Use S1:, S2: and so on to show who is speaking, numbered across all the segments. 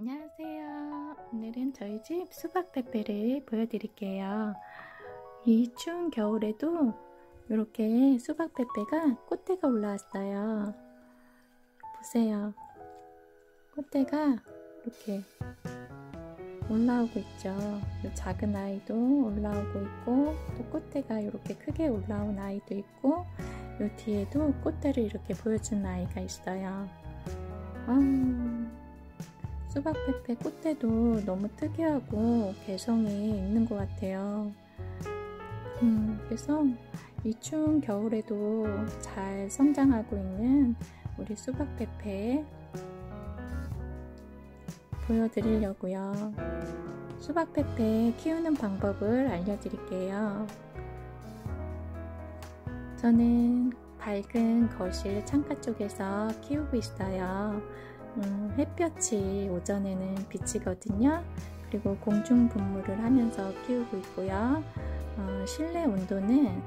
S1: 안녕하세요. 오늘은 저희 집 수박 페페를 보여드릴게요. 이 추운 겨울에도 이렇게 수박 페페가 꽃대가 올라왔어요. 보세요. 꽃대가 이렇게 올라오고 있죠. 작은 아이도 올라오고 있고 또 꽃대가 이렇게 크게 올라온 아이도 있고 이 뒤에도 꽃대를 이렇게 보여준 아이가 있어요. 아, 수박페페 꽃대도 너무 특이하고 개성이 있는 것 같아요. 음, 그래서 이 추운 겨울에도 잘 성장하고 있는 우리 수박페페 보여드리려고요. 수박페페 키우는 방법을 알려드릴게요. 저는 밝은 거실 창가 쪽에서 키우고 있어요. 음, 햇볕이 오전에는 비치거든요. 그리고 공중 분무를 하면서 키우고 있고요. 어, 실내 온도는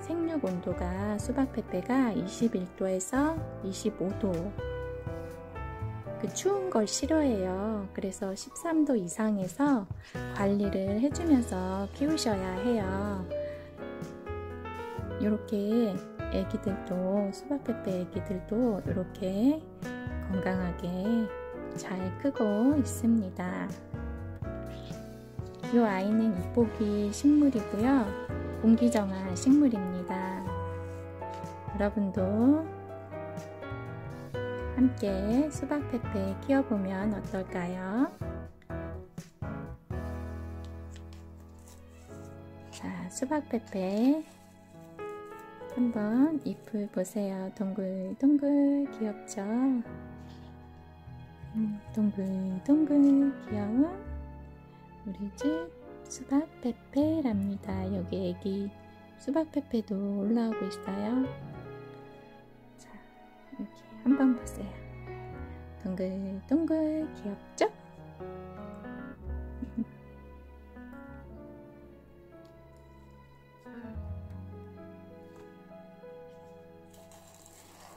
S1: 생육 온도가 수박 페페가 21도에서 25도 그 추운 걸 싫어해요. 그래서 13도 이상에서 관리를 해주면서 키우셔야 해요. 이렇게 애기들도 수박 페페 애기들도 이렇게 건강하게 잘 크고 있습니다. 이 아이는 이뽀기 식물이고요. 공기정화 식물입니다. 여러분도 함께 수박페페 키워보면 어떨까요? 자, 수박페페 한번 잎을 보세요. 동글동글 귀엽죠? 음, 동글동글 귀여운 우리 집 수박페페랍니다. 여기 애기 수박페페도 올라오고 있어요. 자, 이렇게 한번 보세요. 동글동글 귀엽죠?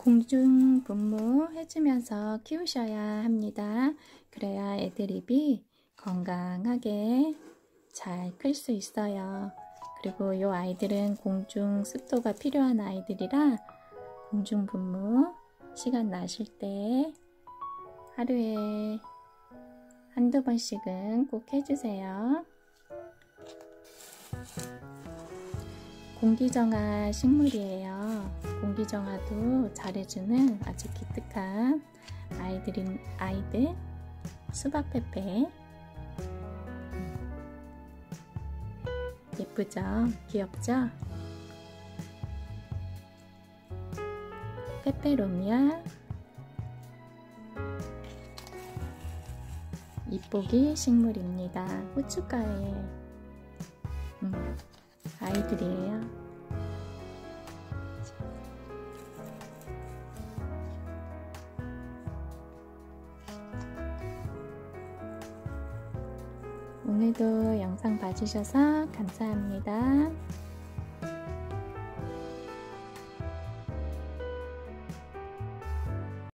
S1: 공중 분무 해주면서 키우셔야 합니다. 그래야 애드립이 건강하게 잘 클 수 있어요. 그리고 이 아이들은 공중 습도가 필요한 아이들이라 공중 분무 시간 나실 때 하루에 한두 번씩은 꼭 해주세요. 공기정화 식물이에요. 공기정화도 잘해주는 아주 기특한 아이들인 아이들 수박페페 예쁘죠? 귀엽죠? 페페로미아 이뽀기 식물입니다. 후춧가에 음. 아이들이에요. 오늘도 영상 봐주셔서 감사합니다.